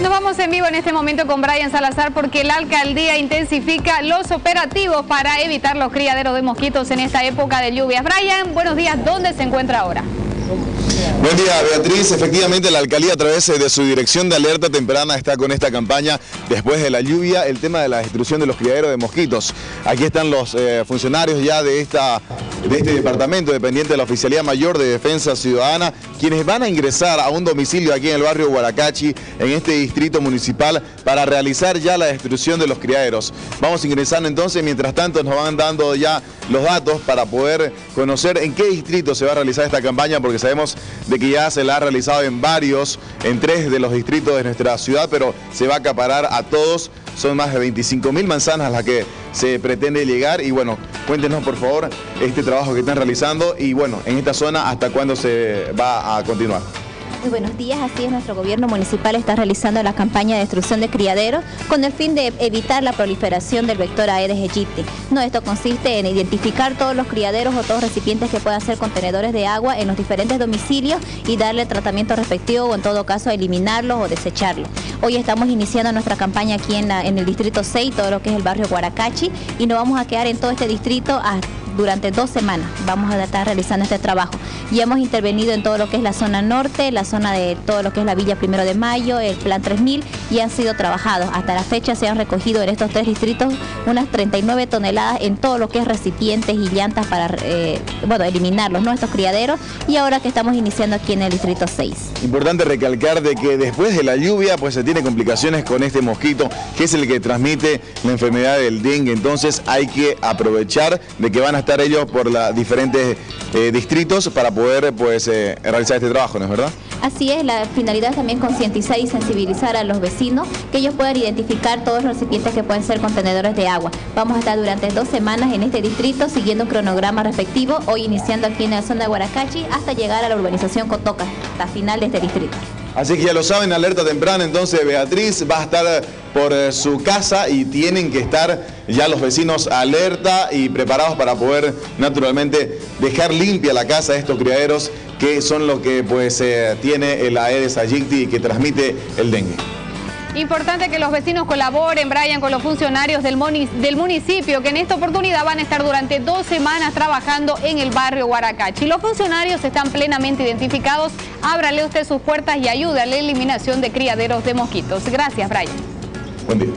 Nos vamos en vivo en este momento con Brian Salazar porque la alcaldía intensifica los operativos para evitar los criaderos de mosquitos en esta época de lluvias. Brian, buenos días, ¿dónde se encuentra ahora? Buen día, Beatriz. Efectivamente, la alcaldía a través de su dirección de alerta temprana está con esta campaña después de la lluvia, el tema de la destrucción de los criaderos de mosquitos. Aquí están los eh, funcionarios ya de, esta, de este departamento dependiente de la Oficialía Mayor de Defensa Ciudadana, quienes van a ingresar a un domicilio aquí en el barrio Guaracachi, en este distrito municipal, para realizar ya la destrucción de los criaderos. Vamos ingresando entonces, mientras tanto nos van dando ya los datos para poder conocer en qué distrito se va a realizar esta campaña, porque sabemos de que ya se la ha realizado en varios, en tres de los distritos de nuestra ciudad, pero se va a acaparar a todos. Son más de 25 mil manzanas las que se pretende llegar y bueno, cuéntenos por favor este trabajo que están realizando y bueno, en esta zona hasta cuándo se va a continuar. Muy buenos días, así es, nuestro gobierno municipal está realizando la campaña de destrucción de criaderos con el fin de evitar la proliferación del vector Aedes aegypti. No, esto consiste en identificar todos los criaderos o todos recipientes que puedan ser contenedores de agua en los diferentes domicilios y darle tratamiento respectivo o en todo caso eliminarlos o desecharlos. Hoy estamos iniciando nuestra campaña aquí en, en el distrito 6, todo lo que es el barrio Guaracachi y nos vamos a quedar en todo este distrito hasta durante dos semanas vamos a estar realizando este trabajo. Y hemos intervenido en todo lo que es la zona norte, la zona de todo lo que es la Villa Primero de Mayo, el Plan 3000 y han sido trabajados. Hasta la fecha se han recogido en estos tres distritos unas 39 toneladas en todo lo que es recipientes y llantas para eh, bueno, eliminarlos, ¿no? estos criaderos y ahora que estamos iniciando aquí en el distrito 6. Importante recalcar de que después de la lluvia pues se tiene complicaciones con este mosquito que es el que transmite la enfermedad del dengue, entonces hay que aprovechar de que van a estar ellos por los diferentes eh, distritos para poder pues eh, realizar este trabajo, ¿no es verdad? Así es, la finalidad es también concientizar y sensibilizar a los vecinos que ellos puedan identificar todos los recipientes que pueden ser contenedores de agua. Vamos a estar durante dos semanas en este distrito siguiendo un cronograma respectivo, hoy iniciando aquí en la zona de Guaracachi hasta llegar a la urbanización Cotoca, hasta final de este distrito. Así que ya lo saben, alerta temprana, entonces Beatriz va a estar por eh, su casa y tienen que estar ya los vecinos alerta y preparados para poder naturalmente dejar limpia la casa de estos criaderos que son los que pues eh, tiene el Aedes aegypti y que transmite el dengue. Importante que los vecinos colaboren, Brian, con los funcionarios del, del municipio, que en esta oportunidad van a estar durante dos semanas trabajando en el barrio Guaracachi. Los funcionarios están plenamente identificados. Ábrale usted sus puertas y ayude a la eliminación de criaderos de mosquitos. Gracias, Brian. Buen día.